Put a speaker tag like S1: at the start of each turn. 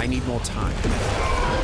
S1: I need more time.